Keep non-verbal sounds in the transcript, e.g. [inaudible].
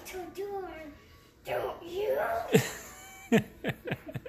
what you're doing. Don't you? [laughs]